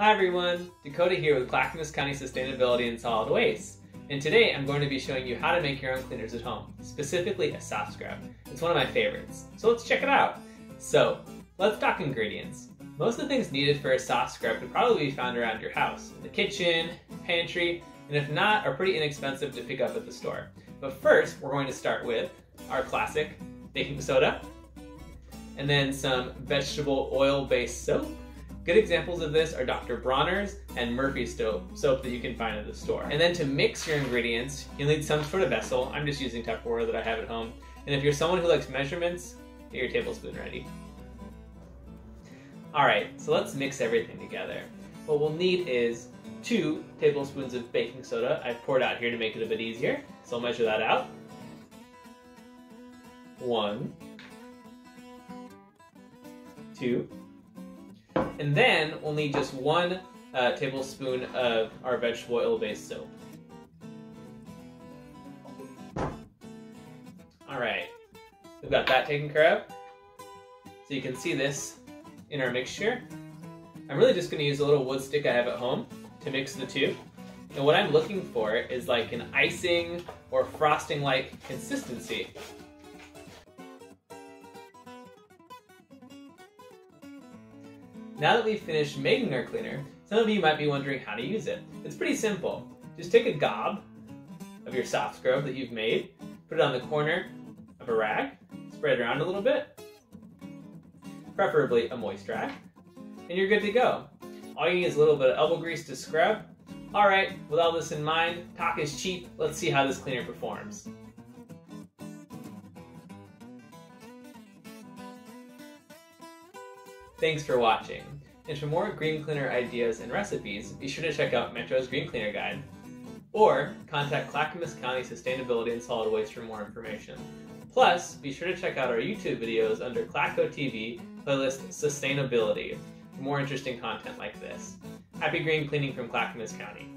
Hi everyone, Dakota here with Clackamas County Sustainability and Solid Waste. And today I'm going to be showing you how to make your own cleaners at home, specifically a soft scrub. It's one of my favorites, so let's check it out. So, let's talk ingredients. Most of the things needed for a soft scrub can probably be found around your house, in the kitchen, pantry, and if not, are pretty inexpensive to pick up at the store. But first, we're going to start with our classic baking soda, and then some vegetable oil-based soap. Good examples of this are Dr. Bronner's and Murphy's soap, soap that you can find at the store. And then to mix your ingredients, you'll need some sort of vessel. I'm just using Tupperware that I have at home. And if you're someone who likes measurements, get your tablespoon ready. All right, so let's mix everything together. What we'll need is two tablespoons of baking soda. I've poured out here to make it a bit easier, so I'll measure that out. One, two, and then need just one uh, tablespoon of our vegetable oil-based soap. All right, we've got that taken care of. So you can see this in our mixture. I'm really just gonna use a little wood stick I have at home to mix the two. And what I'm looking for is like an icing or frosting-like consistency. Now that we've finished making our cleaner, some of you might be wondering how to use it. It's pretty simple. Just take a gob of your soft scrub that you've made, put it on the corner of a rag, spread it around a little bit, preferably a moist rag, and you're good to go. All you need is a little bit of elbow grease to scrub. All right, with all this in mind, talk is cheap. Let's see how this cleaner performs. Thanks for watching. And for more green cleaner ideas and recipes, be sure to check out Metro's Green Cleaner Guide. Or contact Clackamas County Sustainability and Solid Waste for more information. Plus, be sure to check out our YouTube videos under ClackCo TV playlist Sustainability for more interesting content like this. Happy green cleaning from Clackamas County.